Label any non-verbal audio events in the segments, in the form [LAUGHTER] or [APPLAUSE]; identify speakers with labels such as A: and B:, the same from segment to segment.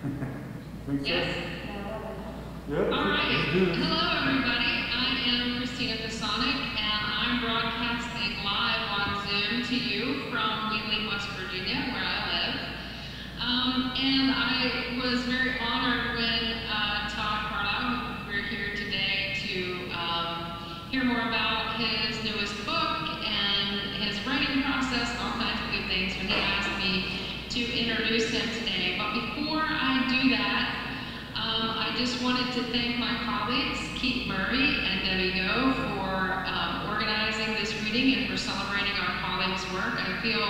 A: Think so?
B: Yes.
A: Yeah.
B: All right.
A: let's do it.
B: Hello, everybody. I am Christina Fasonic, and I'm broadcasting live on Zoom to you from Wheeling, West Virginia, where I live. Um, and I was very honored when uh, Todd Carlisle, we're here today to um, hear more about his newest book and his writing process, all kinds of good things, when he asked me to introduce him today. I do that, um, I just wanted to thank my colleagues, Keith Murray and Debbie Go, for um, organizing this reading and for celebrating our colleagues' work. I feel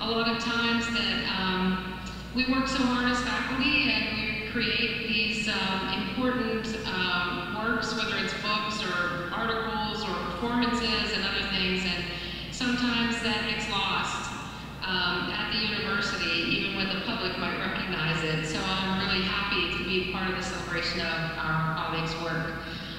B: a lot of times that um, we work so hard as faculty and we create these um, important um, works, whether it's books or articles or performances and other things, and sometimes that gets lost um, at the university, even when the public might recognize it. So I'm really happy to be part of the celebration of our colleagues' work.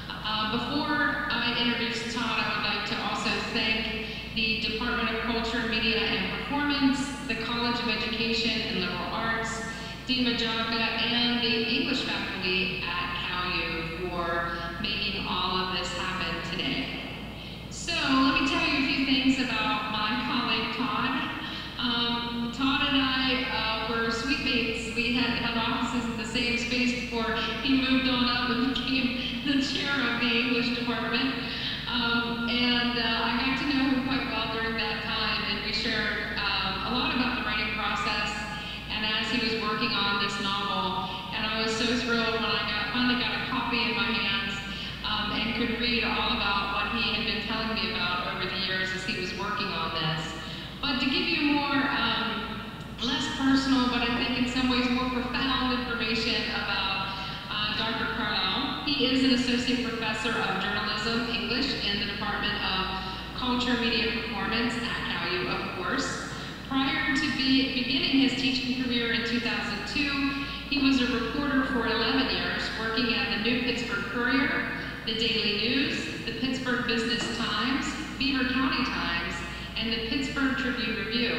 B: Uh, before I introduce Todd, I would like to also thank the Department of Culture, Media, and Performance, the College of Education and Liberal Arts, Dean Majaga, and the English faculty at CalU for making all of this happen today. So let me tell you a few things about my colleague Todd. Um, Todd and I uh, were suite mates. We had held offices in the same space before he moved on up and [LAUGHS] became the chair of the English department. Um, and uh, I got to know him quite well during that time, and we shared um, a lot about the writing process. And as he was working on this novel, and I was so thrilled when I got, finally got a copy in my hands um, and could read all about what he had been telling me about over the years as he was working on this. But to give you more, um, less personal, but I think in some ways more profound information about uh, Dr. Carlisle, he is an associate professor of journalism, English, in the Department of Culture, Media, and Performance at CalU, of course. Prior to be, beginning his teaching career in 2002, he was a reporter for 11 years, working at the New Pittsburgh Courier, the Daily News, the Pittsburgh Business Times, Beaver County Times, and the Pittsburgh Tribune Review.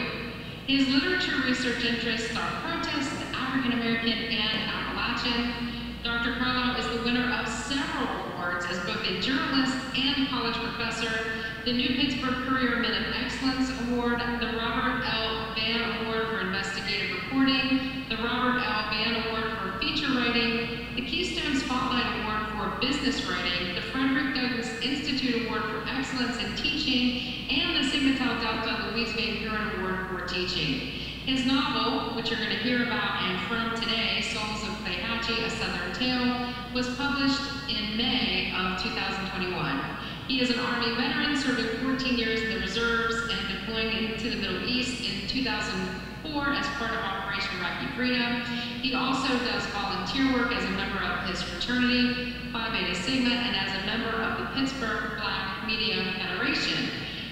B: His literature research interests are protest, African American, and Appalachian. Dr. Carlisle is the winner of several awards as both a journalist and college professor, the New Pittsburgh Courier Men of Excellence Award, the Robert L. Vann Award for Investigative Reporting, the Robert L. Vann Award for Feature Writing, the Keystone Spotlight Award for Business Writing, the Frederick Douglass Institute Award for Excellence in Teaching, and the Sigma Tau Delta Louise Van Buren Award for Teaching. His novel, which you're going to hear about and from today, Souls of Clayhatchee, A Southern Tale, was published in May of 2021. He is an Army veteran serving 14 years in the reserves and deploying into the Middle East in 2004 as part of Operation Iraqi Freedom. He also does volunteer work as a member his fraternity, Phi Beta Sigma, and as a member of the Pittsburgh Black Media Federation.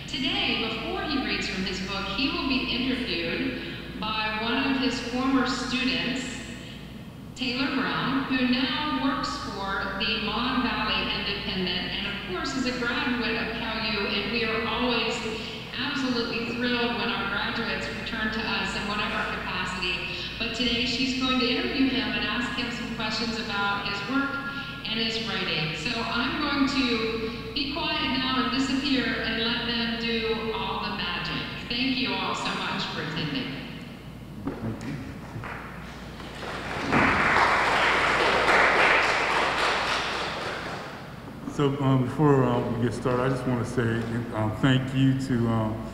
B: Today, before he reads from his book, he will be interviewed by one of his former students, Taylor Brown, who now works for the Mon Valley Independent and, of course, is a graduate of CalU. And we are always absolutely thrilled when our graduates return to us in whatever capacity. But today, she's going to interview him and ask him some questions about his work and his writing. So I'm going to be quiet now and disappear and let them do all the magic. Thank you all so much for attending.
A: So um, before um, we get started, I just want to say um, thank you to um,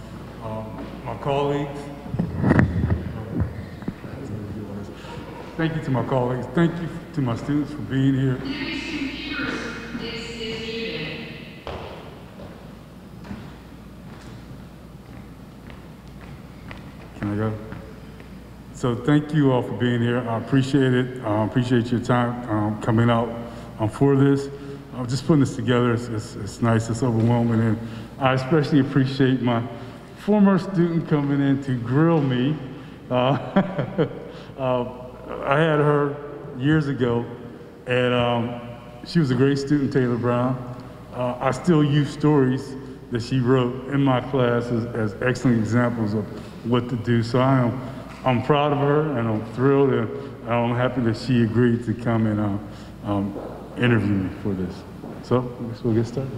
A: um, my colleagues. Thank you to my colleagues. Thank you to my students for being here. Can I go? So thank you all for being here. I appreciate it. I appreciate your time um, coming out um, for this. Uh, just putting this together, it's, it's, it's nice, it's overwhelming, and I especially appreciate my former student coming in to grill me. Uh, [LAUGHS] uh, I had her years ago, and um, she was a great student, Taylor Brown. Uh, I still use stories that she wrote in my classes as excellent examples of what to do. So I am I'm proud of her and I'm thrilled and I'm happy that she agreed to come and uh, um, interview me for this. So I guess we'll get started.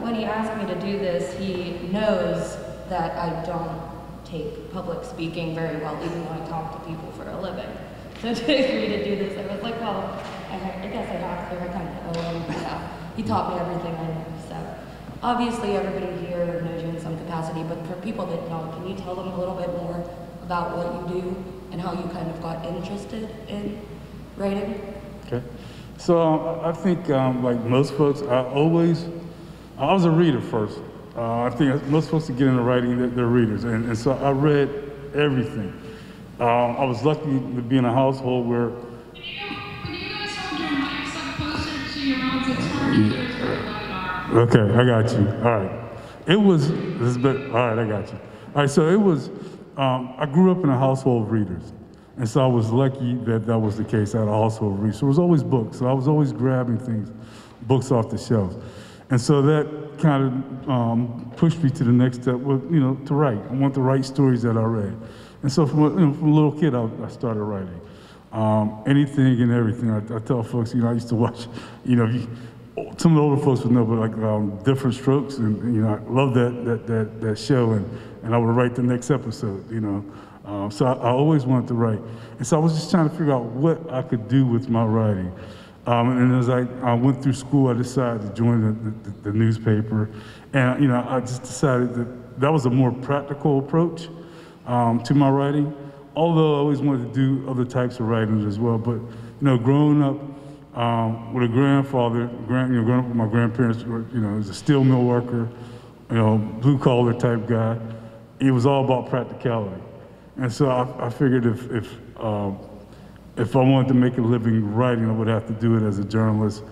C: When he asked me to do this, he knows that I don't take public speaking very well, even though I talk to people for a living. [LAUGHS] So to agree to do this, I was like, well, I, I guess I have to. I kind of owe him. Yeah. He taught me everything I know. So obviously, everybody here knows you in some capacity, but for people that don't, can you tell them a little bit more about what you do and how you kind of got interested in writing?
A: Okay. So I think, um, like most folks, I always, I was a reader first. Uh, I think most folks that get into writing, they're, they're readers. And, and so I read everything. Um, I was lucky to be in a household where,
B: Can you, guys hold your mics up closer to your? It's hard to hear
A: okay, I got you. All right. It was, this is all right, I got you. All right, so it was, um, I grew up in a household of readers. And so I was lucky that that was the case. I had a household of readers. So it was always books. So I was always grabbing things, books off the shelves. And so that kind of um, pushed me to the next step, with, you know, to write. I want to write stories that I read. And so from a, you know, from a little kid, I, I started writing. Um, anything and everything. I, I tell folks, you know, I used to watch, you know, you, some of the older folks would know, but like um, Diff'rent Strokes, and you know, I love that that that, that show, and, and I would write the next episode, you know. Um, so I, I always wanted to write, and so I was just trying to figure out what I could do with my writing. Um, and as I, I went through school, I decided to join the, the, the newspaper, and you know, I just decided that that was a more practical approach um, to my writing. Although I always wanted to do other types of writing as well, but you know, growing up um, with a grandfather, grand, you know, growing up with my grandparents, were, you know, was a steel mill worker, you know, blue collar type guy. It was all about practicality, and so I, I figured if if um, if I wanted to make a living writing, I would have to do it as a journalist,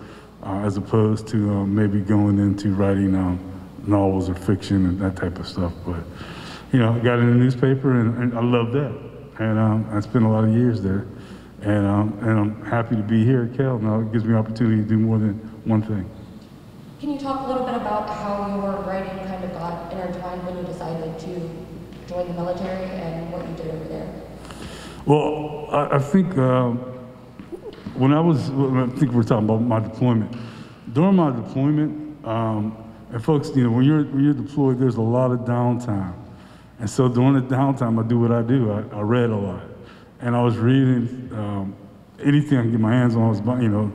A: uh, as opposed to um, maybe going into writing um, novels or fiction and that type of stuff. But you know, I got in the newspaper, and, and I love that, and um, I spent a lot of years there. And, um, and I'm happy to be here at Cal. Now it gives me an opportunity to do more than one thing.
C: Can you talk a little bit about how your writing kind of got intertwined when you decided to join the military and what you did over there?
A: Well, I, I think um, when I was, I think we're talking about my deployment. During my deployment, um, and folks, you know, when you're when you're deployed, there's a lot of downtime, and so during the downtime, I do what I do. I, I read a lot, and I was reading um, anything I can get my hands on. I was buying, you know,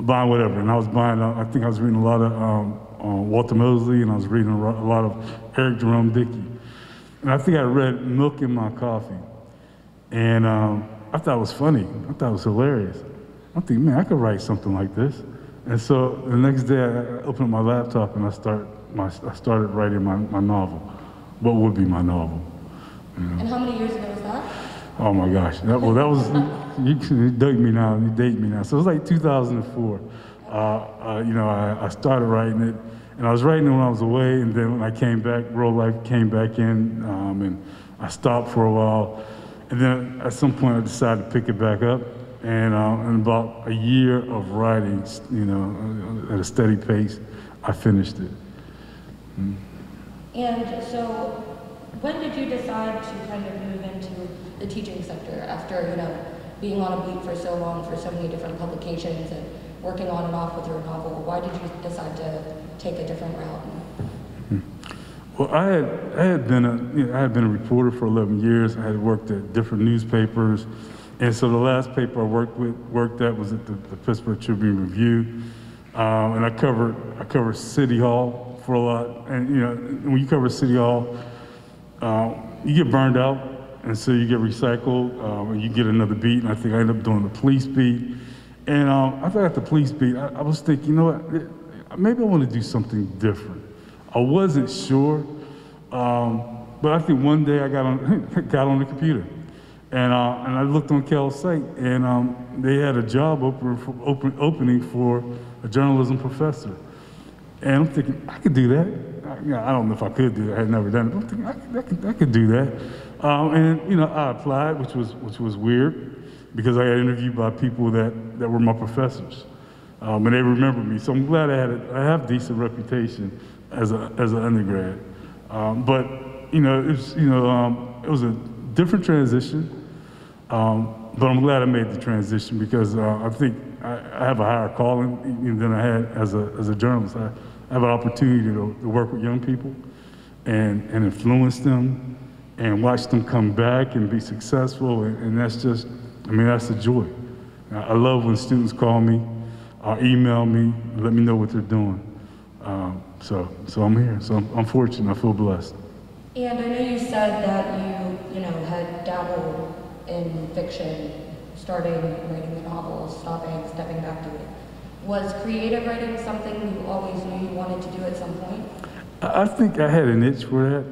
A: buying whatever, and I was buying. Uh, I think I was reading a lot of um, uh, Walter Mosley, and I was reading a a lot of Eric Jerome Dickey, and I think I read Milk in My Coffee. And um, I thought it was funny. I thought it was hilarious. I'm thinking, man, I could write something like this. And so the next day, I opened up my laptop and I start my I started writing my, my novel. What would be my novel?
C: And how many years ago was that?
A: Oh my gosh. That, well, that was [LAUGHS] you, you date me now. You date me now. So it was like 2004. Uh, uh, you know, I, I started writing it, and I was writing it when I was away, and then when I came back, Real Life came back in, um, and I stopped for a while. And then at some point, I decided to pick it back up. And uh, in about a year of writing, you know, at a steady pace, I finished it.
C: And so, when did you decide to kind of move into the teaching sector after, you know, being on a beat for so long for so many different publications and working on and off with your novel? Why did you decide to take a different route?
A: Well, I had, I had been a, you know, I had been a reporter for 11 years. I had worked at different newspapers. And so the last paper I worked with, worked at was at the, the Pittsburgh Tribune Review. Um, and I covered, I covered City Hall for a lot. And, you know, when you cover City Hall, uh, you get burned out. And so you get recycled, um, and you get another beat. And I think I ended up doing the police beat. And um, after I got the police beat, I, I was thinking, you know what, maybe I want to do something different. I wasn't sure, um, but I think one day I got on [LAUGHS] got on the computer, and uh, and I looked on Cal's site, and um, they had a job open, for, open opening for a journalism professor, and I'm thinking I could do that. I, you know, I don't know if I could do it. I had never done it. I'm thinking I could, I could, I could do that, um, and you know I applied, which was which was weird because I got interviewed by people that that were my professors. Um, and they remember me, so I'm glad I had a, I have decent reputation as a as an undergrad. Um, but you know, it was you know um, it was a different transition. Um, but I'm glad I made the transition because uh, I think I, I have a higher calling than I had as a, as a journalist. I, have an opportunity to, to work with young people and, and influence them and watch them come back and be successful. And, and that's just, I mean, that's the joy. I I love when students call me or email me, let me know what they're doing. Um, so, so I'm here. So I'm, I'm fortunate. I feel blessed.
C: And I know you said that you, you know, had dabbled in fiction, starting writing the novels, stopping, stepping back to it. Was creative writing something you always knew you wanted to do at some point?
A: I think I had an itch for that,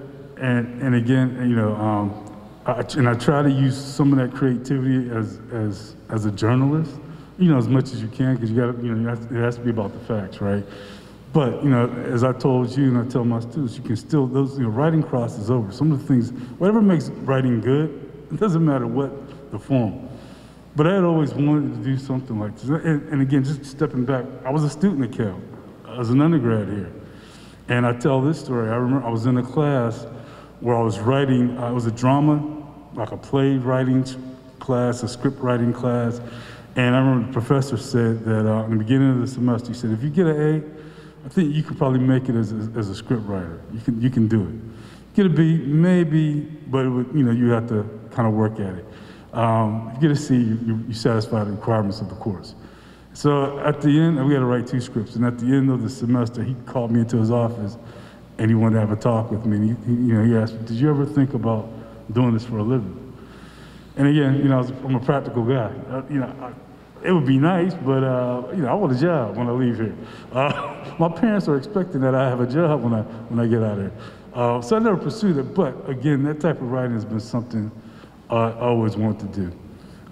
A: and and again, you know, um, I, and I try to use some of that creativity as as as a journalist, you know, as much as you can, because you got to, you know, it has to be about the facts, right? But you know, as I told you, and I tell my students, you can still those you know, writing crosses over. Some of the things, whatever makes writing good, it doesn't matter what the form. But I had always wanted to do something like this. And, and again, just stepping back, I was a student at Cal. I was an undergrad here. And I tell this story. I remember I was in a class where I was writing, uh, it was a drama, like a play writing class, a script writing class. And I remember the professor said that uh, in the beginning of the semester, he said, if you get an A, I think you could probably make it as a, as a script writer. You can, you can do it. Get a B, maybe, but would, you know, you have to kind of work at it. Um, you get a C, you, you, satisfy the requirements of the course. So at the end, we had to write two scripts, and at the end of the semester, he called me into his office, and he wanted to have a talk with me. And he, he, you know, he asked me, "Did you ever think about doing this for a living?" And again, you know, I I'm a practical guy. Uh, you know, I, it would be nice, but uh, you know, I want a job when I leave here. Uh, [LAUGHS] my parents are expecting that I have a job when I when I get out of here. Uh, so I never pursued it. But again, that type of writing has been something I always wanted to do.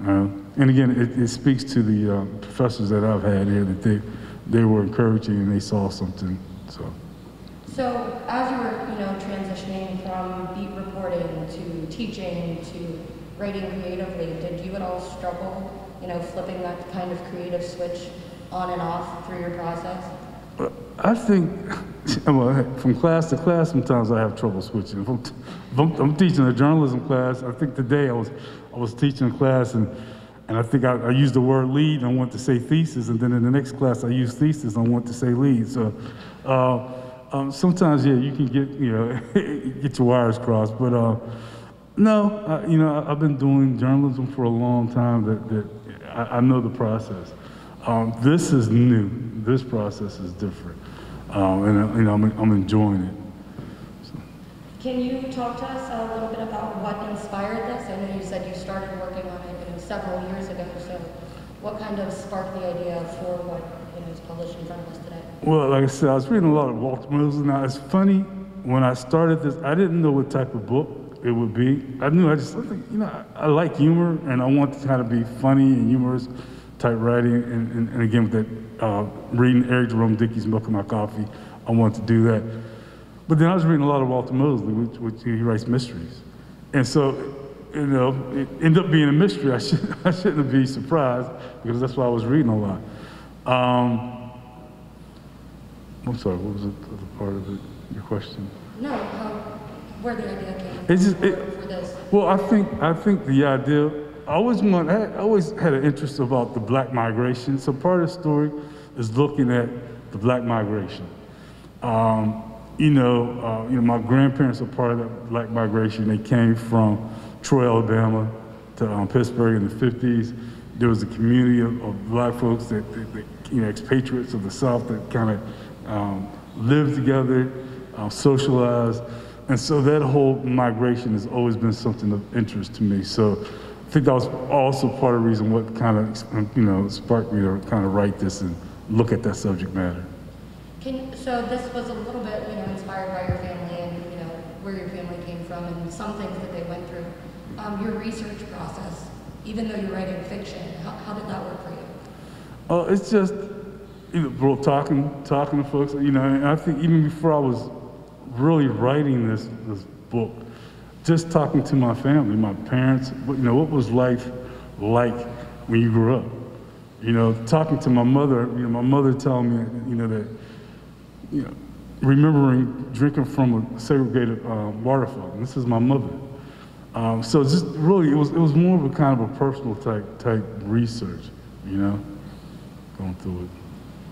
A: Uh, and again, it, it speaks to the uh, professors that I've had here that they they were encouraging and they saw something. So.
C: So as you were, you know, transitioning from beat reporting to teaching to writing creatively, did you at all struggle, you know, flipping that kind of creative switch on and off through your process?
A: I think, [LAUGHS] well, from class to class, sometimes I have trouble switching. If I'm, if I'm, I'm teaching a journalism class, I think today I was, I was teaching a class and, and I think I, I used the word lead and I want to say thesis, and then in the next class I used thesis and I want to say lead. So uh, um, sometimes, yeah, you can get, you know, [LAUGHS] get your wires crossed, but uh, no, uh, you know, I- I've been doing journalism for a long time that, that I, I know the process. Um, this is new. This process is different. Um, and, uh, you know, I'm, I'm enjoying it.
C: Can you talk to us a little bit about what inspired this? I know you said you started working on it, you know, several years ago, so what kind of sparked the idea for what, you know, is published in front of us today?
A: Well, like I said, I was reading a lot of Walter Mosley. Now, it's funny, when I started this, I didn't know what type of book it would be. I knew, I just, you know, I, I like humor, and I want to kind of be funny and humorous type writing. And, and, and again, with that, uh, reading Eric Jerome Dickey's Milk in My Coffee, I wanted to do that. But then I was reading a lot of Walter Mosley, which, which he writes mysteries. And so, you know, it ended up being a mystery. I, [LAUGHS] should, I shouldn't be surprised because that's why I was reading a lot. Um, I'm sorry, what was the other part of it, your question?
C: No, how, where the idea came
A: It's just, it,
C: for this?
A: well, I think, I think the idea, I always want, I always had an interest about the black migration. So part of the story is looking at the black migration. Um, you know, uh, you know, my grandparents are part of that black migration. They came from Troy, Alabama, to um, Pittsburgh in the 50s. There was a community of, of black folks that, that, that, you know, expatriates of the South that kind of um, lived together, uh, socialized. And so that whole migration has always been something of interest to me. So think that was also part of the reason what kind of, you know, sparked me to kind of write this and look at that subject matter.
C: Can, so this was a little bit, you know, inspired by your family and, you know, where your family came from and some things that they went through. Um, your research process, even though you're writing fiction, how, how did that work for you?
A: Oh, it's just, you know, talking, talking to folks, you know, and I think even before I was really writing this, this book, just talking to my family, my parents, you know, what was life like when you grew up? You know, talking to my mother, you know, my mother telling me, you know, that, you know, remembering drinking from a segregated uh, waterfall. And this is my mother. Um, so just really, it was it was more of a kind of a personal type type research, you know, going through it.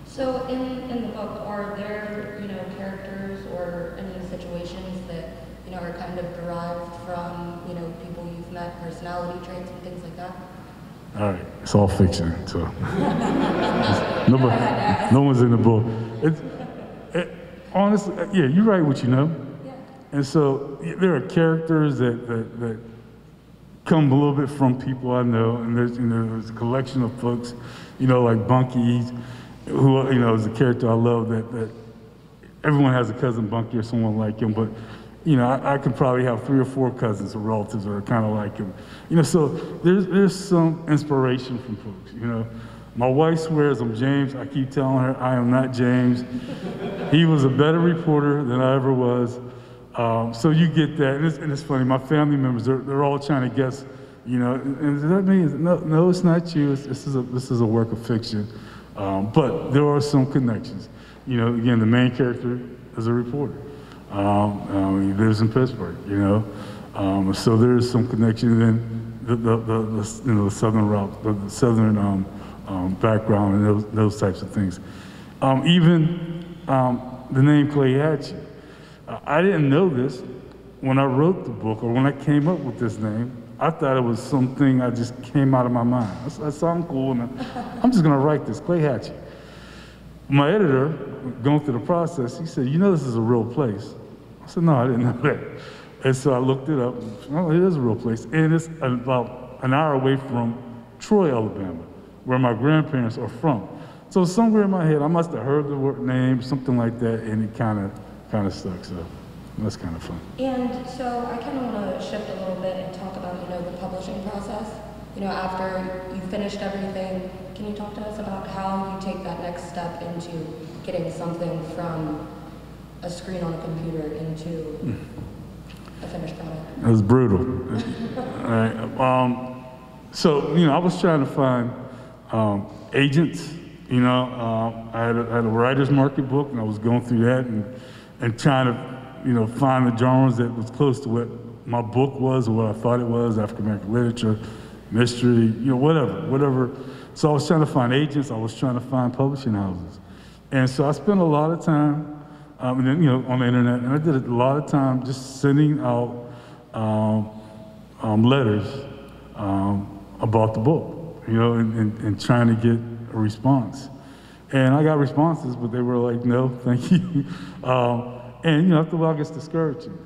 C: So in, in the book, are there, you know, characters or any situations you know, are kind of derived from, you know, people you've met, personality traits and things like that?
A: All right, it's all fiction, so nobody, no one's in the book. It's it, honestly, uh, yeah, you write what you know,
C: Yeah.
A: and so there are characters that, that that come a little bit from people I know, and there's you know there's a collection of folks, you know, like Bunky, who you know is a character I love that that everyone has a cousin Bunky or someone like him, but you know, I, I could probably have three or four cousins or relatives that are kind of like him. You know, so there's there's some inspiration from folks. You know, my wife swears I'm James. I keep telling her I am not James. he was a better reporter than I ever was. Um, so you get that, and it's, and it's funny. My family members, they're, they're all trying to guess. You know, and does that mean no? No, it's not you. It's, this is a this is a work of fiction. Um, but there are some connections. You know, again, the main character is a reporter. Um, um, he lives in Pittsburgh, you know. Um, so there's some connection in the, the, the, the, you know, the southern route, the, the southern um, um, background and those, those types of things. Um, even the name Clayhatchee. I didn't know this when I wrote the book or when I came up with this name. I thought it was something I just came out of my mind. That, that sounds cool, and I'm just gonna write this, Clayhatchee. My editor, going through the process, he said, You know, this is a real place. Said, No, I didn't know that. And so I looked it up. Oh, it is a real place. And it's about an hour away from Troy, Alabama, where my grandparents are from. So somewhere in my head, I must have heard the word name, something like that, and it kind of kind of stuck. So that's kind of fun.
C: And so I kind of want to shift a little bit and talk about, you know, the publishing process. You know, after you finished everything, can you talk to us about how you take that next step into getting something from a screen on a computer into a finished product?
A: It was brutal. All right. Um, so, you know, I was trying to find um, agents. You know, um, I, had a, I had a writer's market book, and I was going through that and, and trying to, you know, find the genres that was close to what my book was or what I thought it was, African American literature, mystery, you know, whatever, whatever. So I was trying to find agents. I was trying to find publishing houses. And so I spent a lot of time, um, and then, you know, on the internet, and I did a lot of time just sending out um, um, letters um, about the book, you know, and, and, and trying to get a response. And I got responses, but they were like, no, thank you. [LAUGHS] um, and, you know, after a while, it gets discouraging.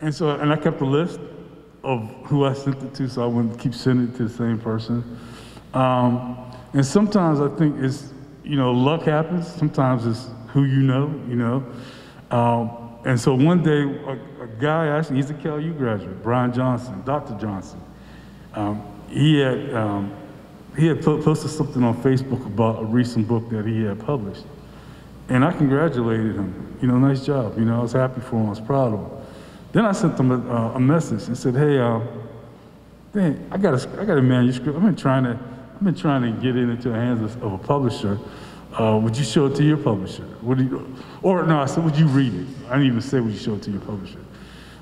A: And so, and I kept a list of who I sent it to so I wouldn't keep sending it to the same person. Um, and sometimes I think it's, you know, luck happens. Sometimes it's who you know, you know. Um, and so one day, a, a guy, actually, he's a KU graduate, Brian Johnson, Dr. Johnson. Um, he had, um, he had po- posted something on Facebook about a recent book that he had published. And I congratulated him. You know, nice job. You know, I was happy for him. I was proud of him. Then I sent him a, uh, a message and said, "Hey, uh, dang, I got a, I got a manuscript. I've been trying to, I've been trying to get it into the hands of, of a publisher. Uh, would you show it to your publisher? Would you, or no, I said, would you read it? I didn't even say, would you show it to your publisher?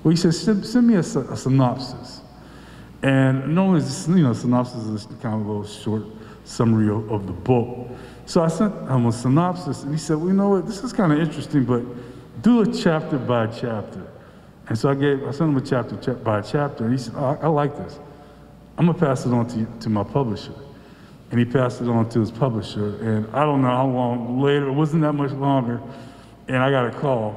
A: Well, he said, send, send me a, a synopsis. And normally, you know, synopsis is kind of a little short summary of, of the book. So I sent him a synopsis, and he said, "Well, you know what? This is kind of interesting, but do a chapter by chapter." And so I gave, I sent him a chapter cha- by chapter, and he said, oh, I, I like this. I'm gonna pass it on to, to my publisher." And he passed it on to his publisher, and I don't know how long later. It wasn't that much longer, and I got a call.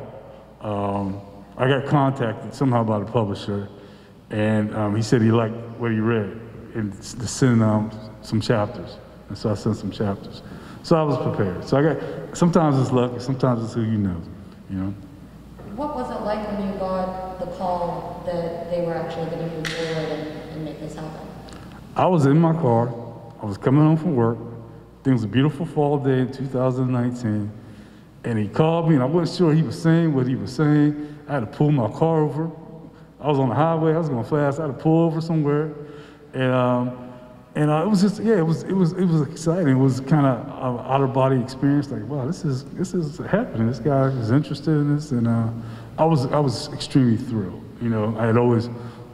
A: Um, I got contacted somehow by the publisher, and um, he said he liked what he read and to send um, some chapters. And so I sent some chapters. So I was prepared. So I got, sometimes it's luck, sometimes it's who you know, you know.
C: What was it like when you got the call that they were actually going to move forward and, and make this happen?
A: I was in my car. I was coming home from work. It was a beautiful fall day in 2019. And he called me, and I wasn't sure he was saying what he was saying. I had to pull my car over. I was on the highway. I was going fast. I had to pull over somewhere, and um, and uh, it was just yeah, it was it was it was exciting. It was kind of an out of body experience. Like wow, this is this is happening. This guy is interested in this, and uh, I was I was extremely thrilled. You know, I had always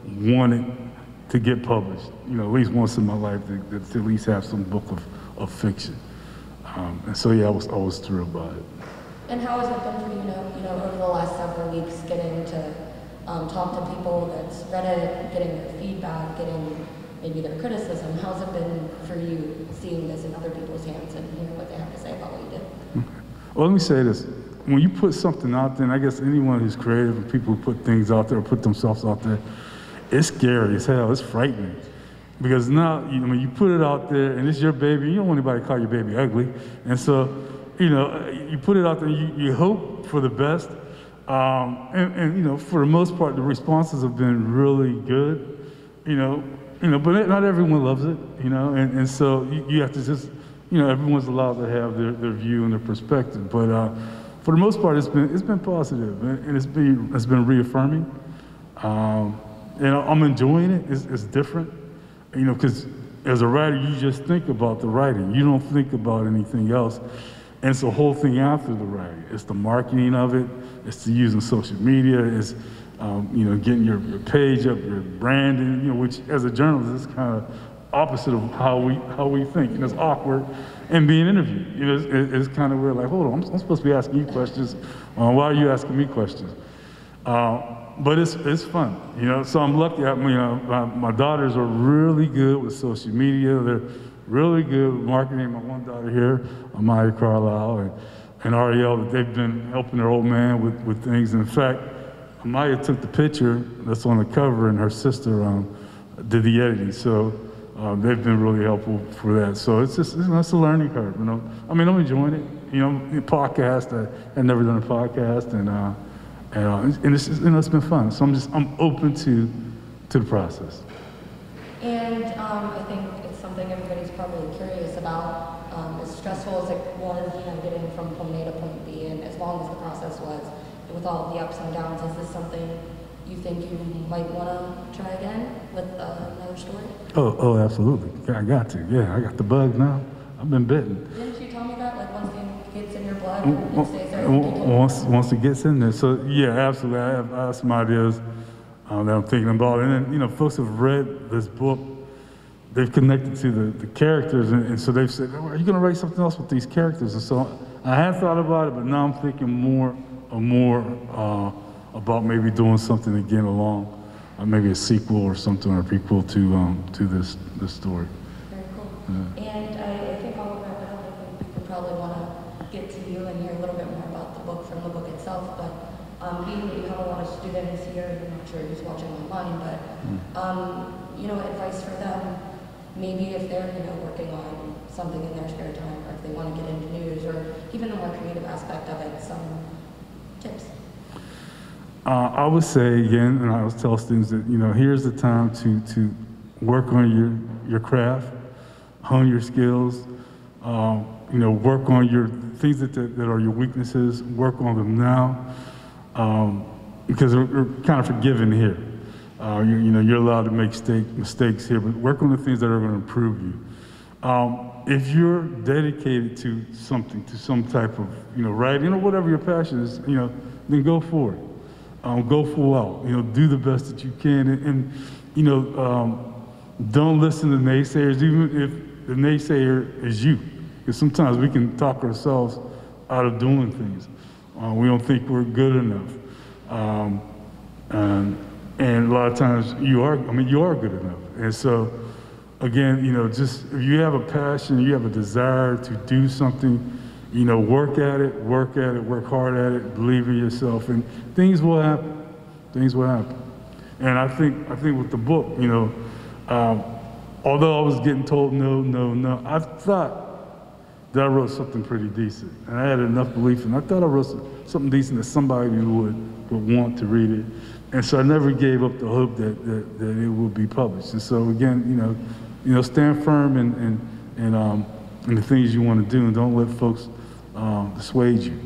A: wanted to get published. You know, at least once in my life to, to, at least have some book of, of fiction. Um, and so yeah, I was I was thrilled by it.
C: And how has it been for you, you know, you know, over the last several weeks, getting to um, talk to people that's read it, getting their feedback, getting maybe their criticism? How's it been for you seeing this in other people's hands and hearing what they have to say about what you did?
A: Well, let me say this. When you put something out there, and I guess anyone who's creative and people who put things out there or put themselves out there, it's scary as hell. It's frightening. Because now, you know, when you put it out there and it's your baby, you don't want anybody to call your baby ugly. And so, you know, you put it out there, you, you hope for the best. Um, and, and, you know, for the most part, the responses have been really good, you know, you know, but not everyone loves it, you know, and, and so you, you have to just, you know, everyone's allowed to have their, their view and their perspective. But uh, for the most part, it's been, it's been positive and and it's been, it's been reaffirming. Um, and I'm enjoying it. It's, it's different, you know, because as a writer, you just think about the writing. You don't think about anything else. And it's the whole thing after the writing. It's the marketing of it. It's the using social media. It's um, you know getting your, your page up, your branding. You know, which as a journalist is kind of opposite of how we how we think. and it's awkward. And being interviewed, you know, it's, it's kind of weird. Like, hold on, I'm, I'm supposed to be asking you questions. Uh, why are you asking me questions? Uh, but it's it's fun, you know. So I'm lucky. I, know, my, my daughters are really good with social media. They're really good with marketing. My one daughter here, Amaya Carlisle, and, and Ariel, they've been helping their old man with, with things. in fact, Amaya took the picture that's on the cover, and her sister um, did the editing. So um, they've been really helpful for that. So it's just it's, it's a learning curve, you know. I mean, I'm enjoying it. You know, podcast. I had never done a podcast, and uh, and, uh, and it's, you know, it's been fun. So I'm just, I'm open to, to the process.
C: And um, I think it's something everybody's probably curious about. Um, as stressful as it was, you know, getting from point A to point B, and as long as the process was, with all the ups and downs, is this something you think you might want to try again with uh, another story?
A: Oh, oh, absolutely. Yeah, I got to. Yeah, I got the bug now. I've been bitten.
C: Didn't you tell me that? Like once it gets in your blood, there.
A: Once, once it gets in there. So yeah, absolutely. I have, I have some ideas um, that I'm thinking about. And then, you know, folks have read this book. They've connected to the, the characters. And, and so they've said, oh, are you going to write something else with these characters? And so I had thought about it, but now I'm thinking more and more uh, about maybe doing something again along, uh, maybe a sequel or something or a prequel to, um, to this, this story.
C: Very cool. And I, I think I'll wrap it up. I think people probably want to get to you and hear a little bit more about the book from the book itself. But um, being that you have a lot of students here, I'm not sure who's watching online, but um, you know, advice for them. Maybe if they're you know working on something in their spare time, or if they want to get into news, or even the more creative aspect of it, some tips.
A: Uh, I would say again, and I always tell students that you know here's the time to to work on your your craft, hone your skills, um, you know work on your things that, that, that are your weaknesses, work on them now, um, because we're, we're, kind of forgiven here. Uh, you, you, know you're allowed to make mistake, mistakes here, but work on the things that are going to improve you. Um, if you're dedicated to something, to some type of you know writing or whatever your passion is, you know, then go for it um, go full out. You know, do the best that you can, and, and you know, um, don't listen to naysayers, even if the naysayer is you, because sometimes we can talk ourselves out of doing things. Uh, we don't think we're good enough, um, and, and a lot of times you are. I mean, you are good enough, and so. Again, you know, just if you have a passion, you have a desire to do something, you know, work at it, work at it, work hard at it, believe in yourself, and things will happen. Things will happen. And I think, I think with the book, you know, um, although I was getting told no, no, no, I thought that I wrote something pretty decent. And I had enough belief, and I thought I wrote something decent that somebody would, would want to read it. And so I never gave up the hope that, that, that it would be published. And so again, you know, you know, stand firm in, in, in, um, in the things you want to do, and don't let folks um, dissuade you.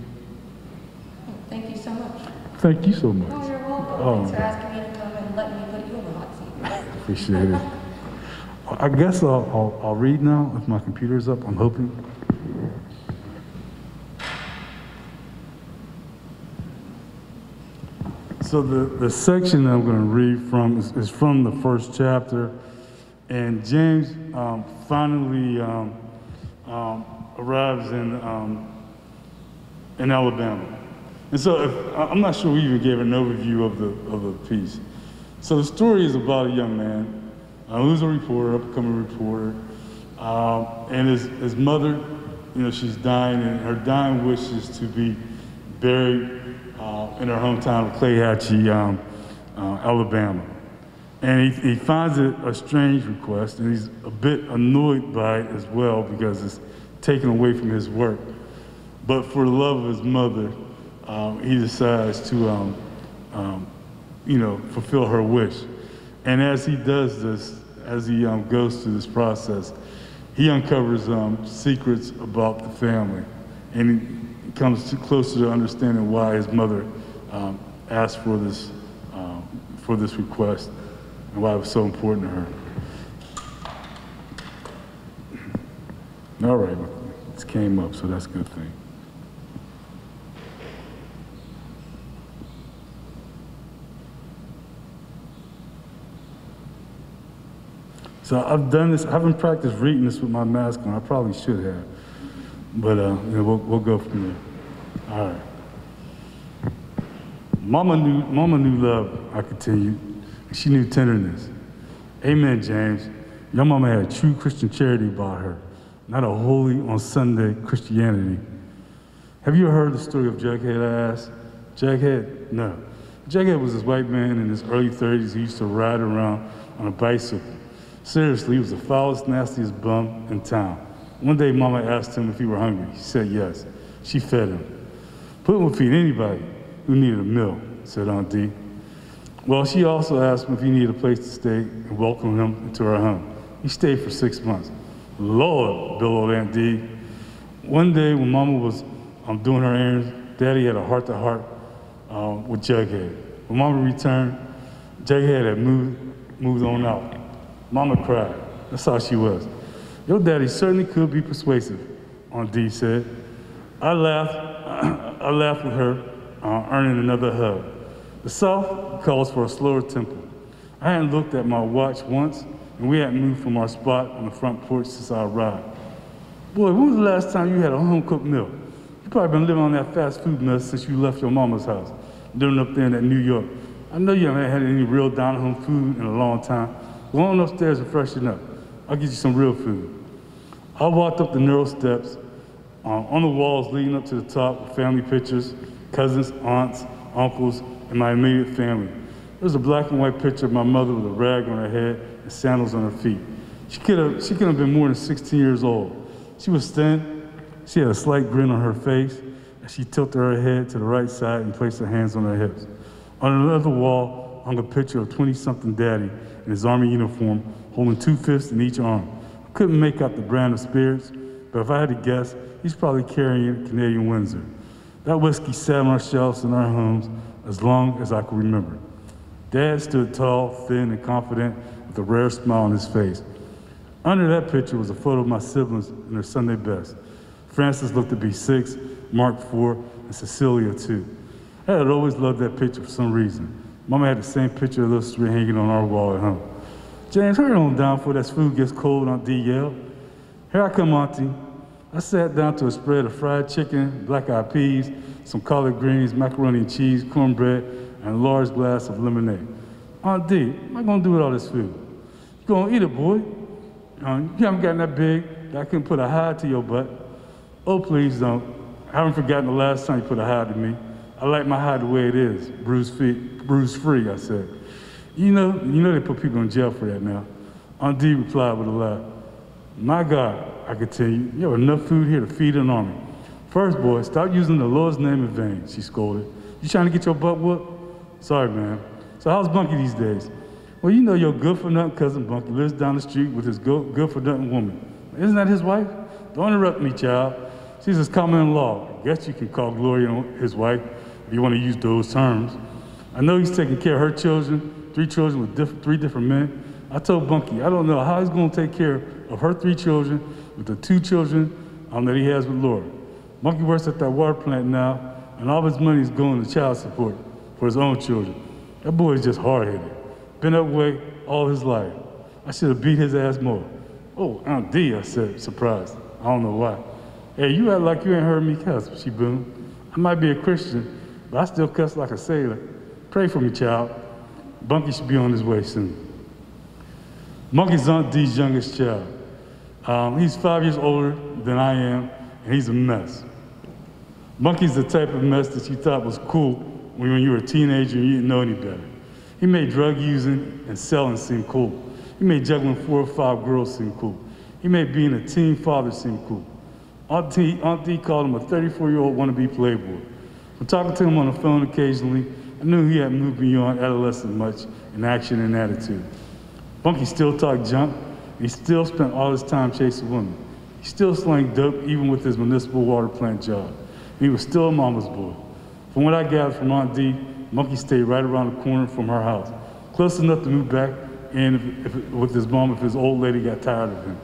C: Thank you so much.
A: Thank you so much.
C: Oh, you're welcome.
A: Oh.
C: Thanks for asking me to come and letting me put you in the hot seat.
A: Appreciate it. [LAUGHS] I guess I'll, I'll, I'll read now if my computer's up, I'm hoping. So the, the section that I'm going to read from is, is from the first chapter, and James um, finally um, um, arrives in um, in Alabama. And so if, I'm not sure we even gave an overview of the of the piece. So the story is about a young man uh, who's a reporter, upcoming reporter, um, and his his mother, you know, she's dying, and her dying wish is to be buried in her hometown of Clayhatchee, um, uh, Alabama. And he, he finds it a strange request, and he's a bit annoyed by it as well because it's taken away from his work. But for the love of his mother, um, he decides to, um, um, you know, fulfill her wish. And as he does this, as he um, goes through this process, he uncovers um, secrets about the family, and he comes to, closer to understanding why his mother um, asked for this um, for this request and why it was so important to her. All right, this came up, so that's a good thing. So I've done this. I haven't practiced reading this with my mask on. I probably should have, but uh, we'll, we'll go from there. All right. Mama knew, Mama knew love. I you. She knew tenderness. Amen, James. Your mama had true Christian charity about her, not a holy on Sunday Christianity. Have you heard the story of Jughead? I asked. Jughead? No. Jughead was this white man in his early 30s who used to ride around on a bicycle. Seriously, he was the foulest, nastiest bum in town. One day, Mama asked him if he were hungry. He said yes. She fed him. Puddin would feed anybody who needed a meal, said Aunt Dee. Well, she also asked him if he needed a place to stay and welcomed him into her home. He stayed for six months. Lord, bellowed Aunt Dee. One day when Mama was um, doing her errands, Daddy had a heart-to-heart um, with Jughead. When Mama returned, Jughead had moved, moved on out. Mama cried. That's how she was. Your daddy certainly could be persuasive, Aunt Dee said. I laughed, [CLEARS THROAT] I laughed with her, uh, earning another hug. The South calls for a slower tempo. I hadn't looked at my watch once, and we hadn't moved from our spot on the front porch since I arrived. Boy, when was the last time you had a home-cooked meal? You've probably been living on that fast food mess since you left your mama's house, living up there in that New York. I know you haven't had any real down-home food in a long time. Go on upstairs and freshen up. I'll get you some real food. I walked up the narrow steps. Um, on the walls leading up to the top family pictures, cousins, aunts, uncles, and my immediate family. There was a black and white picture of my mother with a rag on her head and sandals on her feet. She could have, she couldn't have been more than 16 years old. She was thin. She had a slight grin on her face, and she tilted her head to the right side and placed her hands on her hips. On another wall hung a picture of 20-something daddy in his army uniform, holding two fists in each arm. I couldn't make out the brand of spirits, but if I had to guess, he's probably carrying Canadian Windsor. That whiskey sat on our shelves in our homes as long as I could remember. Dad stood tall, thin, and confident with a rare smile on his face. Under that picture was a photo of my siblings in their Sunday best. Francis looked to be six, Mark four, and Cecilia two. I had always loved that picture for some reason. Mama had the same picture of those three hanging on our wall at home. James, hurry on down before that food gets cold, Dee yelled. Here I come, Auntie. I sat down to a spread of fried chicken, black-eyed peas, some collard greens, macaroni and cheese, cornbread, and a large glass of lemonade. Aunt what am I gonna do with all this food? You gonna eat it, boy? Uh, you haven't gotten that big that I can put a hide to your butt. Oh, please don't. I haven't forgotten the last time you put a hide to me. I like my hide the way it is, bruise free, bruise free, I said. You know, you know they put people in jail for that now. Aunt Dee replied with a laugh. My God, I could tell you, you have enough food here to feed an army. First, boy, stop using the Lord's name in vain, she scolded. You trying to get your butt whooped? Sorry, man. So how's Bunky these days? Well, you know your good-for-nothing cousin Bunky lives down the street with his go- good-for-nothing woman. Isn't that his wife? Don't interrupt me, child. She's his common-in-law. I guess you can call Gloria his wife if you want to use those terms. I know he's taking care of her children, three children with diff- three different men. I told Bunky, I don't know how he's going to take care of her three children with the two children um, that he has with Laura. Bunky works at that water plant now, and all his money is going to child support. for his own children. That boy is just hard-headed. Been that way all his life. I should have beat his ass more. Oh, Aunt Dee, I said, surprised. I don't know why. Hey, you act like you ain't heard me cuss, she boomed. I might be a Christian, but I still cuss like a sailor. Pray for me, child. Bunky should be on his way soon. Bunky's Aunt Dee's youngest child. Um, he's five years older than I am, and he's a mess. Bunky's the type of mess that you thought was cool when you were a teenager and you didn't know any better. He made drug using and selling seem cool. He made juggling four or five girls seem cool. He made being a teen father seem cool. Auntie, Auntie called him a 34-year-old wannabe playboy. When talking to him on the phone occasionally, I knew he had moved beyond adolescent much in action and attitude. Bunky still talked junk, he still spent all his time chasing women. He still slanged dope even with his municipal water plant job. He was still a mama's boy. From what I gathered from Aunt Dee, Bunky stayed right around the corner from her house, close enough to move back in if, if, with his mom if his old lady got tired of him.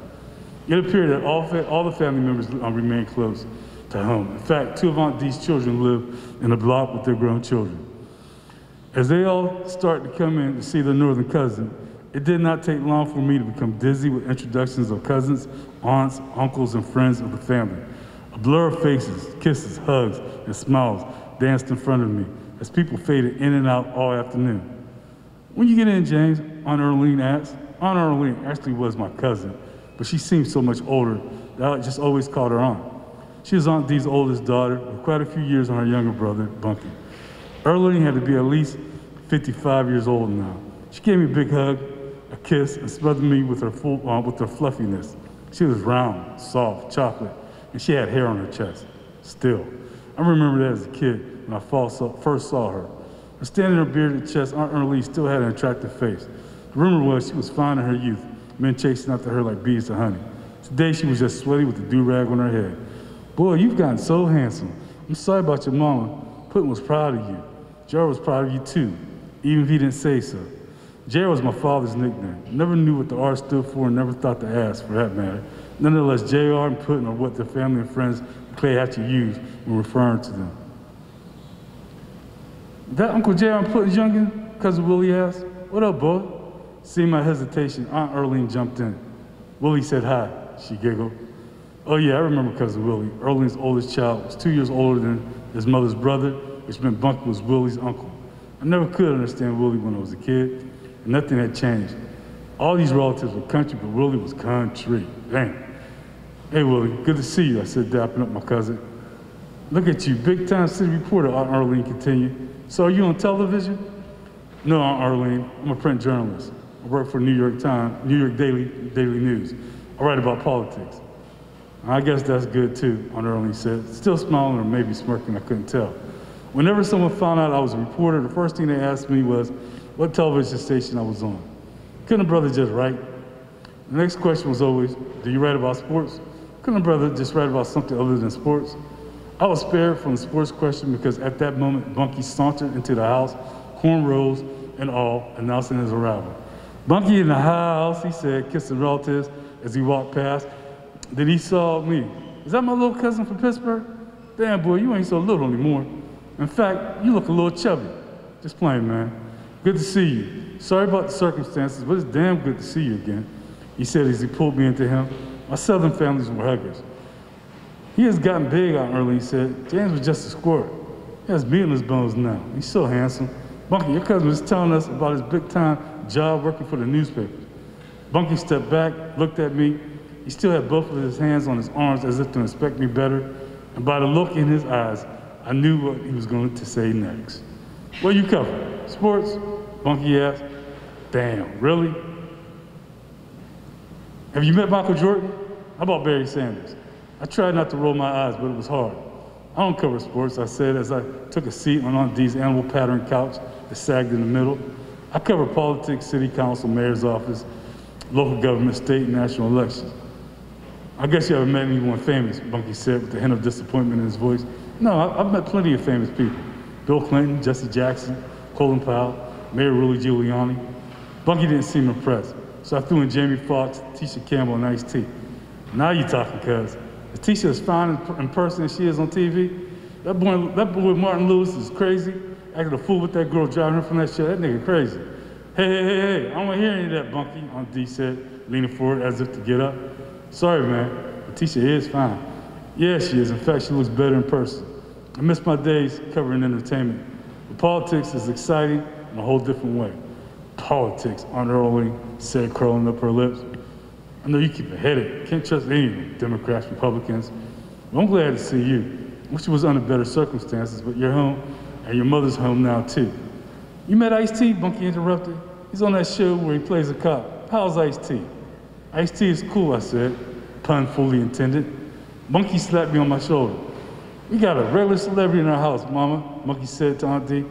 A: It appeared that all, all the family members uh, remained close to home. In fact, two of Aunt Dee's children live in a block with their grown children. As they all started to come in to see their northern cousin, it did not take long for me to become dizzy with introductions of cousins, aunts, uncles, and friends of the family. A blur of faces, kisses, hugs, and smiles danced in front of me as people faded in and out all afternoon. When you get in, James, Aunt Earlene asked. Aunt Earlene actually was my cousin, but she seemed so much older that I just always called her aunt. She was Aunt Dee's oldest daughter, with quite a few years on her younger brother, Bunky. Earlene had to be at least 55 years old now. She gave me a big hug, a kiss, and smothered me with her, full, uh, with her fluffiness. She was round, soft, chocolate, and she had hair on her chest. Still, I remember that as a kid when I first saw her. Her standing her bearded chest, Aunt Earlene still had an attractive face. The rumor was she was fine in her youth, men chasing after her like bees to honey. Today she was just sweaty with a do-rag on her head. Boy, you've gotten so handsome. I'm sorry about your mama. Putin was proud of you. Jared was proud of you too, even if he didn't say so. Jared was my father's nickname. Never knew what the R stood for and never thought to ask for that matter. Nonetheless, JR and Putin are what their family and friends Clayhatchee use when referring to them. That Uncle J on Putin's youngin'? Cousin Willie asked. What up, boy? Seeing my hesitation, Aunt Earlene jumped in. Willie said hi. She giggled. Oh yeah, I remember Cousin Willie. Earlene's oldest child was two years older than his mother's brother, which meant Bunky was Willie's uncle. I never could understand Willie when I was a kid, and nothing had changed. All these relatives were country, but Willie was country. Damn. Hey, Willie, good to see you, I said, dapping up my cousin. Look at you, big time city reporter, Aunt Earlene continued. So are you on television? No, Aunt Earlene, I'm a print journalist. I work for New York Times, New York Daily, Daily News. I write about politics. I guess that's good too, Aunt Earlene said, still smiling or maybe smirking, I couldn't tell. Whenever someone found out I was a reporter, the first thing they asked me was what television station I was on. Couldn't a brother just write? The next question was always, do you write about sports? Couldn't a brother just write about something other than sports? I was spared from the sports question because at that moment, Bunky sauntered into the house, cornrows and all, announcing his arrival. Bunky in the house, he said, kissing relatives as he walked past. Then he saw me. Is that my little cousin from Pittsburgh? Damn, boy, you ain't so little anymore. In fact, you look a little chubby. Just plain, man. Good to see you. Sorry about the circumstances, but it's damn good to see you again. He said as he pulled me into him. My southern families were huggers. He has gotten big, Aunt Earlene said. James was just a squirt. He has meat in his bones now. He's so handsome. Bunky, your cousin was telling us about his big time job working for the newspaper. Bunky stepped back, looked at me. He still had both of his hands on his arms as if to inspect me better. And by the look in his eyes, I knew what he was going to say next. What you cover? Sports? Bunky asked. Damn, really? Have you met Michael Jordan? How about Barry Sanders? I tried not to roll my eyes, but it was hard. I don't cover sports, I said as I took a seat on Aunt Dee's animal pattern couch that sagged in the middle. I cover politics, city council, mayor's office, local government, state and national elections. I guess you haven't met anyone famous, Bunky said with a hint of disappointment in his voice. No, I've met plenty of famous people. Bill Clinton, Jesse Jackson, Colin Powell, Mayor Rudy Giuliani. Bunky didn't seem impressed, so I threw in Jamie Foxx, Tisha Campbell, and Ice-T. Now you talking, cuz. Is Tisha as fine in person as she is on TV? That boy, that boy Martin Lawrence is crazy, acting a fool with that girl driving her from that shit. That nigga crazy. Hey, hey, hey, hey, I don't want to hear any of that, Bunky, Aunt Dee said, leaning forward as if to get up. Sorry, man. Tisha is fine. Yeah, she is. In fact, she looks better in person. I miss my days covering entertainment. But politics is exciting in a whole different way. Politics, Aunt Earlene, said, curling up her lips. I know you keep a headache. Can't trust any of them, Democrats, Republicans. Well, I'm glad to see you. Wish it was under better circumstances, but you're home, and your mother's home now, too. You met Ice-T? Bunky interrupted. He's on that show where he plays a cop. How's Ice-T? Ice-T is cool, I said, pun fully intended. Bunky slapped me on my shoulder. We got a regular celebrity in our house, Mama, Bunky said to Aunt Dee.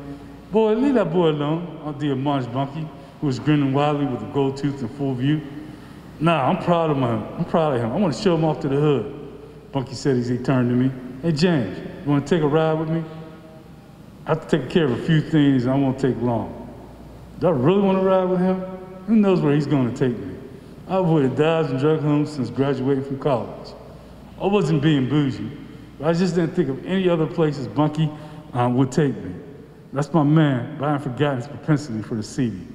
A: Boy, leave that boy alone, Aunt Dee admonished Bunky, who was grinning wildly with a gold tooth in full view. Nah, I'm proud of him. I'm proud of him. I want to show him off to the hood. Bunky said as he turned to me. Hey, James, you want to take a ride with me? I have to take care of a few things and I won't take long. Do I really want to ride with him? Who knows where he's going to take me? I avoided dives and drug homes since graduating from college. I wasn't being bougie, but I just didn't think of any other places Bunky um, would take me. That's my man, but I haven't forgotten his propensity for the seedy.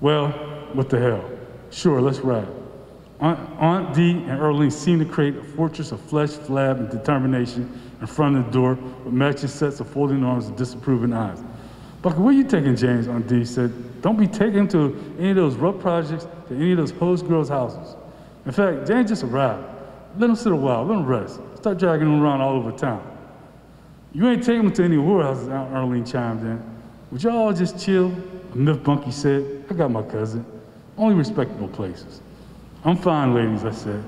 A: Well, what the hell? Sure, let's ride. Aunt, Aunt Dee and Earlene seemed to create a fortress of flesh, flab, and determination in front of the door with matching sets of folding arms and disapproving eyes. Bunky, where you taking James? Aunt Dee said, don't be taking him to any of those rough projects, to any of those host girls' houses. In fact, James just arrived. Let him sit a while, let him rest. Start dragging him around all over town. You ain't taking him to any whorehouses, Aunt Earlene chimed in. Would y'all just chill? Myth Bunky said, I got my cousin. Only respectable places. I'm fine, ladies, I said.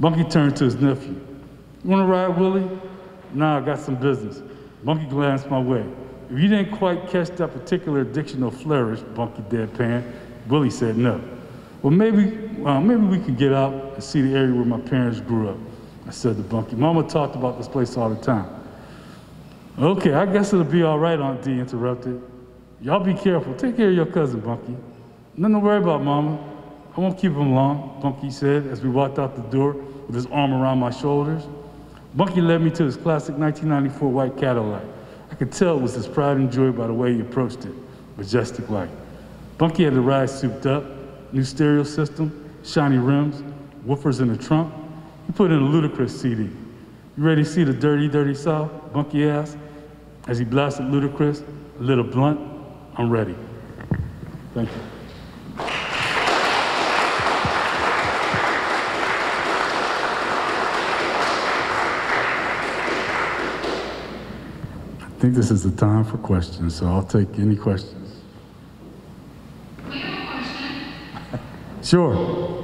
A: Bunky turned to his nephew. You wanna ride, Willie? Nah, I got some business. Bunky glanced my way. If you didn't quite catch that particular dictional flourish, Bunky deadpan, Willie said no. Well, maybe, uh, maybe we could get out and see the area where my parents grew up, I said to Bunky. Mama talked about this place all the time. Okay, I guess it'll be all right, Aunt Dee interrupted. Y'all be careful. Take care of your cousin, Bunky. Nothing to worry about, Mama. I won't keep him long, Bunky said as we walked out the door with his arm around my shoulders. Bunky led me to his classic 1994 white Cadillac. I could tell it was his pride and joy by the way he approached it, majestic like. Bunky had the ride souped up, new stereo system, shiny rims, woofers in the trunk. He put in a Ludacris CD. You ready to see the dirty, dirty South? Bunky asked as he blasted Ludacris, a little blunt. I'm ready. Thank you. I think this is the time for questions, so I'll take any questions.
B: We have a question
A: Sure.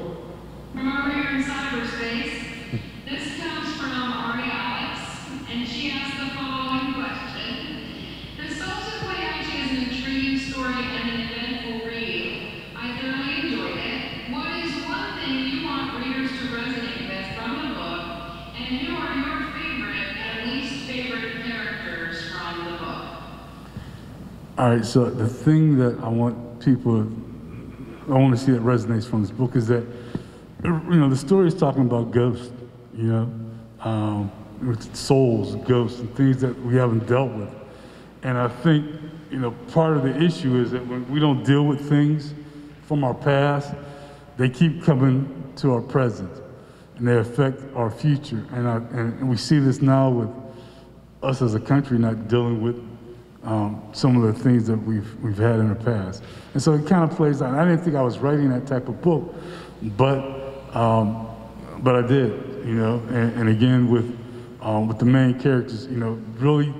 A: All right, so the thing that I want people, I want to see that resonates from this book is that, you know, the story is talking about ghosts, you know, um, with souls, ghosts, and things that we haven't dealt with. And I think, you know, part of the issue is that when we don't deal with things from our past, they keep coming to our present and they affect our future. And, I, and we see this now with us as a country not dealing with um, some of the things that we've, we've had in the past. And so it kind of plays out. I didn't think I was writing that type of book, but, um, but I did, you know, and, and again with, um, with the main characters, you know, really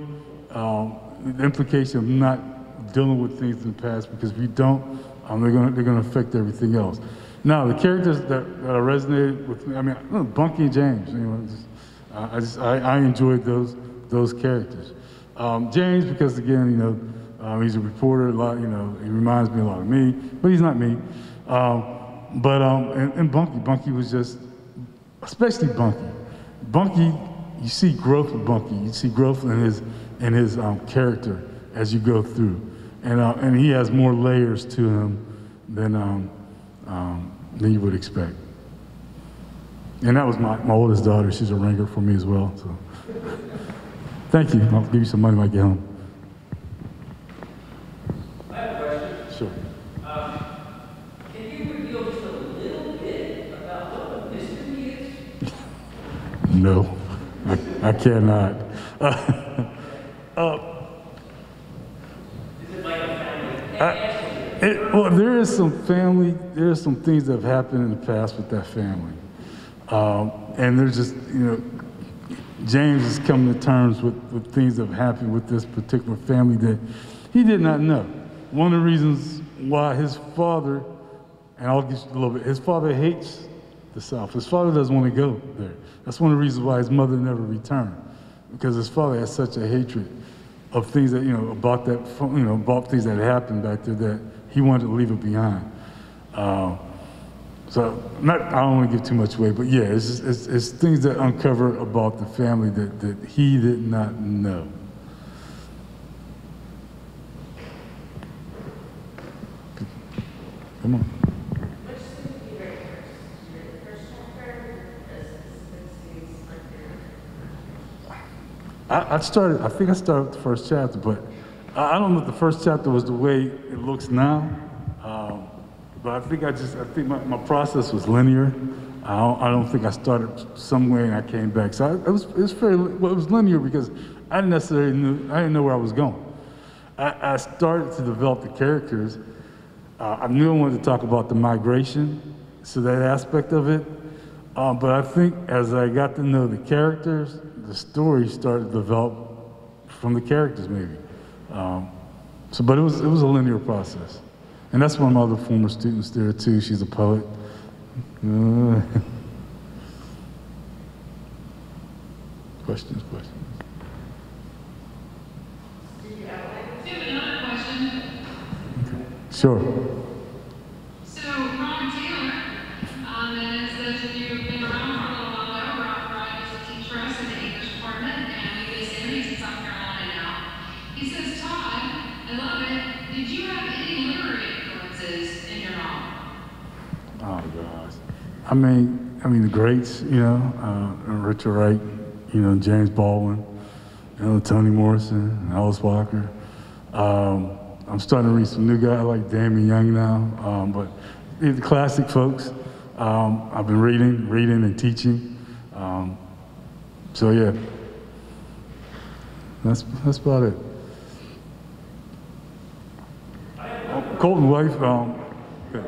A: um, the implication of not dealing with things in the past because if you don't, um, they're gonna, they're gonna affect everything else. Now, the characters that, that resonated with me, I mean, I Bunky James, you know, just, uh, I just, I, I enjoyed those, those characters. Um, James, because again, you know, um, he's a reporter, a lot, you know, he reminds me a lot of me, but he's not me. Um, but, um, and, and Bunky, Bunky was just, especially Bunky. Bunky, you see growth with Bunky. You see growth in his, in his um, character as you go through. And, uh, and he has more layers to him than, um, than you would expect. And that was my, my oldest daughter. She's a ringer for me as well. So. [LAUGHS] Thank you. I'll give you some money when I get home. [LAUGHS] No, I, [LAUGHS] uh, I cannot. Uh, uh, I, it, well, there is some family, there are some things that have happened in the past with that family. Um, and there's just, you know, James is coming to terms with, with things that have happened with this particular family that he did not know. One of the reasons why his father, and I'll get you a little bit, his father hates the South. His father doesn't want to go there. That's one of the reasons why his mother never returned, because his father had such a hatred of things that, you know, about that, you know, about things that happened back there that he wanted to leave it behind. Um, so, not, I don't want to give too much away, but yeah, it's, it's, it's things that uncover about the family that, that he did not know. Come on. I, I started, I think I started with the first chapter, but I, I don't know if the first chapter was the way it looks now. But I think I just, I think my, my process was linear. I don't, I don't think I started somewhere and I came back. So I, it was, it was fairly, well, it was linear because I didn't necessarily knew, I didn't know where I was going. I, I started to develop the characters. Uh, I knew I wanted to talk about the migration, so that aspect of it. Um, but I think as I got to know the characters, the story started to develop from the characters, maybe. Um, so, but it was it was a linear process, and that's one of my other former students there too. She's a poet. Uh, [LAUGHS] questions, questions.
B: Another.
A: Sure.
B: I
A: mean, I mean the greats, you know, uh, Richard Wright, you know, James Baldwin, you know, Toni Morrison, Alice Walker. Um, I'm starting to read some new guys like Damon Young now, um, but the classic folks. Um, I've been reading, reading and teaching. Um, so yeah, that's that's about it. Colton wife. Um, yeah.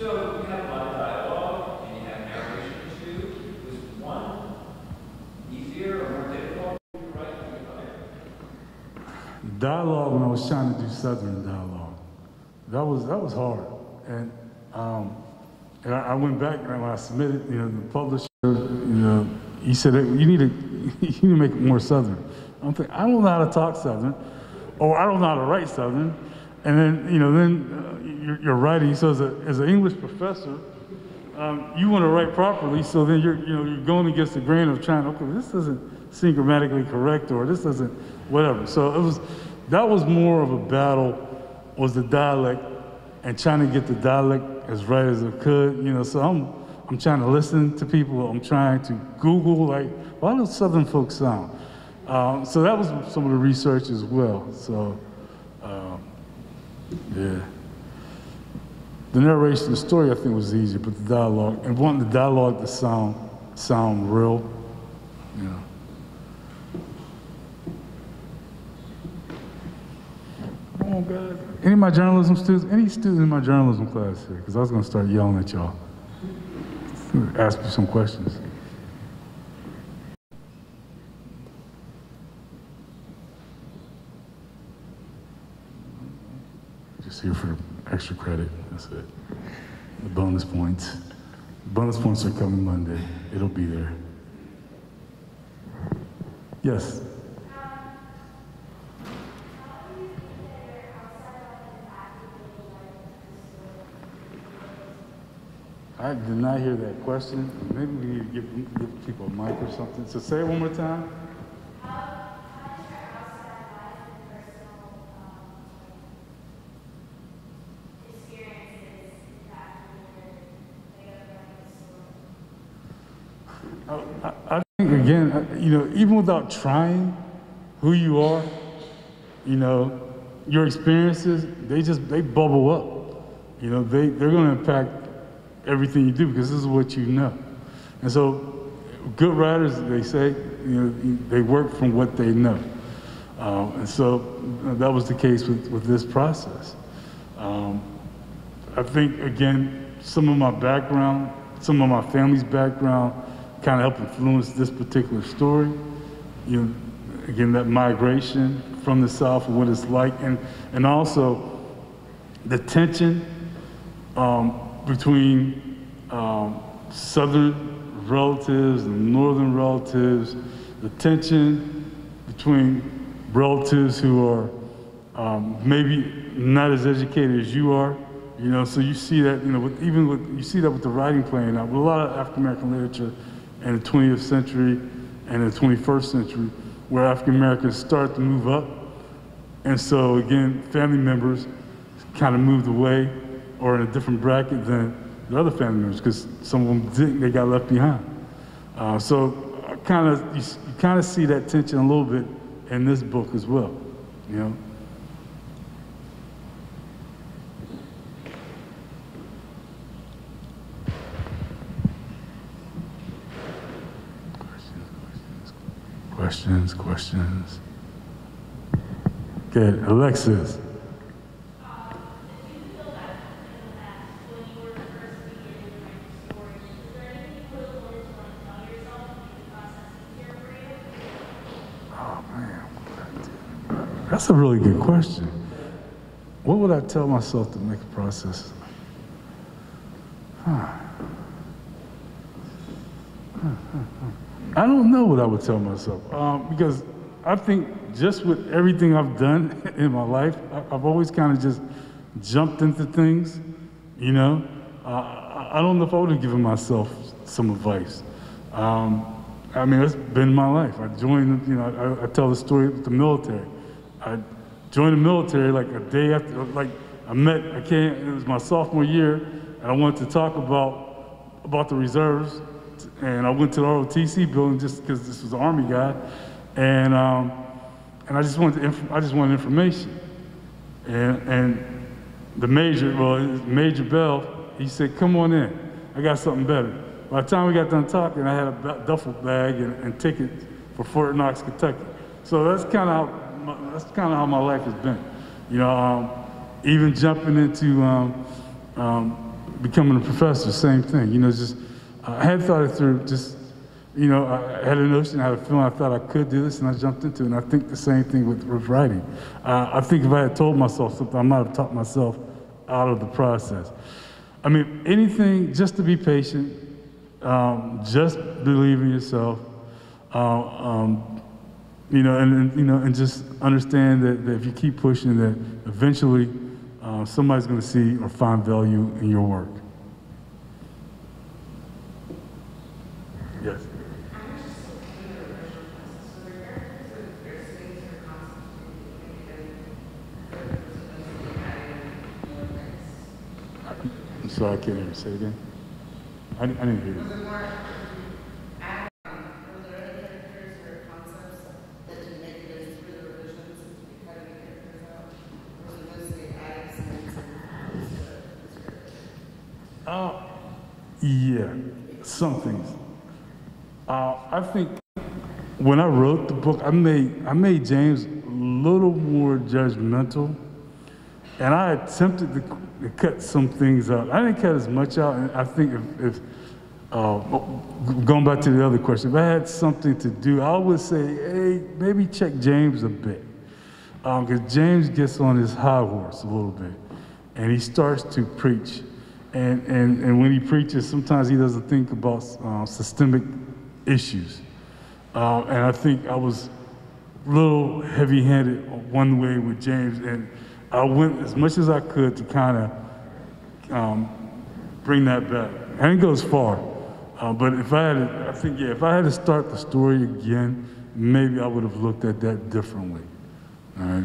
D: So you have a lot of dialogue and you have narration too. Was one easier or more difficult to write than the other?
A: Dialogue when I was trying to do Southern dialogue. That was that was hard, and um, and I, I went back and when I submitted, you know, the publisher, you know, he said "Hey, you need to [LAUGHS] you need to make it more Southern. I'm thinking I don't know how to talk Southern, or I don't know how to write Southern, and then you know then uh, you're, you're writing. So as a as an English professor. Um, you want to write properly, so then you're, you know, you're going against the grain of trying. Okay, this doesn't seem grammatically correct, or this doesn't, whatever. So it was, that was more of a battle, was the dialect, and trying to get the dialect as right as I could. You know, so I'm, I'm trying to listen to people. I'm trying to Google like, how do Southern folks sound? Um, so that was some of the research as well. So, um, yeah. The narration, the story, I think was easier, but the dialogue, and wanting the dialogue to sound sound real, you know. Oh God! Any of my journalism students, any student in my journalism class here, because I was going to start yelling at y'all. Ask me some questions. Just here for extra credit. That's it. The bonus points. Bonus points are coming Monday. It'll be there. Yes. I did not hear that question. Maybe we need to give, give people a mic or something. So say it one more time. I, think again, uh, you know, even without trying, who you are, you know, your experiences, they just they bubble up. You know, they they're going to impact everything you do because this is what you know. And so, good writers, they say, you know, they work from what they know. Um, and so uh, that was the case with, with this process. Um, I think, again, some of my background, some of my family's background kind of helped influence this particular story. You know, again, that migration from the South and what it's like, and, and also the tension um, between um, Southern relatives and Northern relatives, the tension between relatives who are um, maybe not as educated as you are, you know, so you see that, you know, with, even with, you see that with the writing playing out, with a lot of African American literature in the 20th century and the 21st century, where African Americans start to move up. And so again, family members kind of moved away or in a different bracket than the other family members because some of them didn't, they got left behind. Uh, so kind of, you, you kind of see that tension a little bit in this book as well, you know. Questions, questions. Good. Alexis. That's a really good question. What would I tell myself to make a process? I don't know what I would tell myself um, because I think just with everything I've done [LAUGHS] in my life, I've always kind of just jumped into things, you know. Uh, I I don't know if I would have given myself some advice. Um, I mean, it's been my life. I joined, you know, I, I tell the story with the military. I joined the military like a day after, like I met, I came, it was my sophomore year, and I wanted to talk about, about the reserves, and I went to the ROTC building just because this was an Army guy, and, um, and I just wanted, inf- I just wanted information. And, and the major, well, Major Bell, he said, come on in, I got something better. By the time we got done talking, I had a duffel bag and, and tickets for Fort Knox, Kentucky. So that's kind of how, my- that's kind of how my life has been. You know, um, even jumping into um, um, becoming a professor, same thing. You know, just I had thought it through. Just you know, I had a notion, I had a feeling, I thought I could do this, and I jumped into it. And I think the same thing with, with writing. Uh, I think if I had told myself something, I might have talked myself out of the process. I mean, anything, just to be patient, um, just believe in yourself, uh, um, you know, and, and, you know, and just understand that, that if you keep pushing, that eventually uh, somebody's going to see or find value in your work. Yes. I'm sorry, I can't hear. Say it again. I, I didn't hear you. Uh, yeah, some things. Uh, I think when I wrote the book, I made I made James a little more judgmental, and I attempted to, to cut some things out. I didn't cut as much out, and I think if, if uh, going back to the other question, if I had something to do, I would say, hey, maybe check James a bit, because James gets on his high horse a little bit, and he starts to preach. And, and, and when he preaches, sometimes he doesn't think about uh, systemic issues. Uh, and I think I was a little heavy handed one way with James. And I went as much as I could to kind of um, bring that back. I didn't go as far. Uh, but if I had to, I think, yeah, if I had to start the story again, maybe I would have looked at that differently. All right.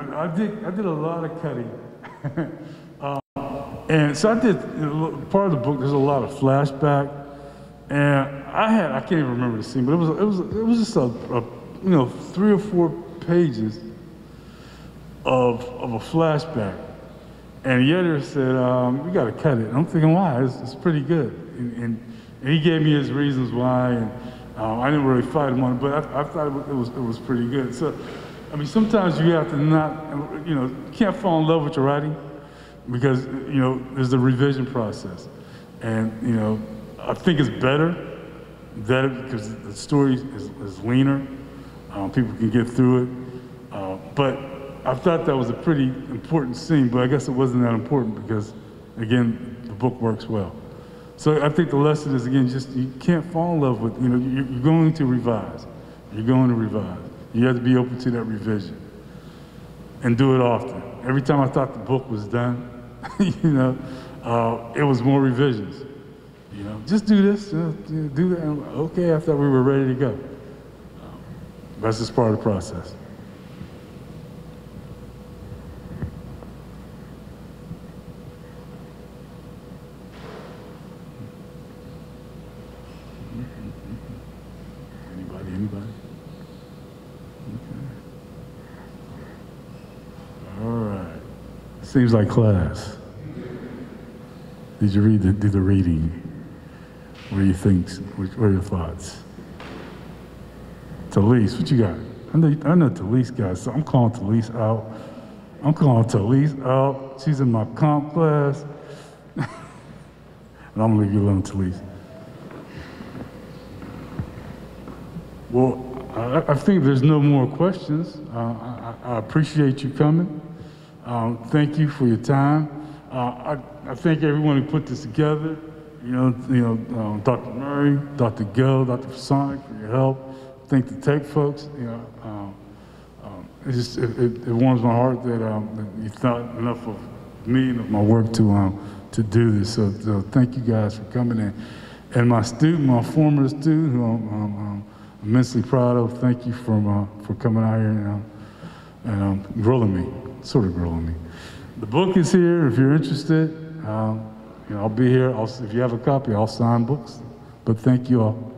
A: I did, I did a lot of cutting. [LAUGHS] Um, And so I did, part of the book, there's a lot of flashback. And I had, I can't even remember the scene, but it was, it was, it was just a, a you know, three or four pages of, of a flashback. And the editor said, um, we got to cut it. And I'm thinking, why? It's, it's pretty good. And, and, and he gave me his reasons why. And um, I didn't really fight him on it, but I, I thought it was, it was pretty good. So, I mean, sometimes you have to not, you know, can't fall in love with your writing because, you know, there's the revision process. And, you know, I think it's better that because the story is, is leaner, um, people can get through it. Uh, but I thought that was a pretty important scene, but I guess it wasn't that important because, again, the book works well. So I think the lesson is again, just you can't fall in love with, you know, you're, you're going to revise. You're going to revise. You have to be open to that revision and do it often. Every time I thought the book was done, [LAUGHS] you know, uh, it was more revisions. You know, just do this, uh, do that. Okay, I thought we were ready to go. That's just part of the process. Anybody, anybody? Okay. All right. Seems like class. Did you read the, do the reading? What do you think? What are your thoughts? Talise, what you got? I know, I know Talise got, so I'm calling Talise out. I'm calling Talise out. She's in my comp class. [LAUGHS] and I'm gonna leave you alone, Talise. Well, I, I think there's no more questions. Uh, I I appreciate you coming. Um, thank you for your time. Uh, I, I thank everyone who put this together. You know, you know, um, Dr. Murray, Dr. Gill, Dr. Sonic for your help. Thank the tech folks. You know, um, um, it just it, it, it warms my heart that, um, that you thought enough of me and of my work to to do this. So, so thank you guys for coming in. And my student, my former student, who I'm, I'm, I'm immensely proud of. Thank you for uh, for coming out here and, um, and um, grilling me, sort of growing me. The book is here if you're interested. Um, you know, I'll be here. I'll, if you have a copy, I'll sign books. But thank you all.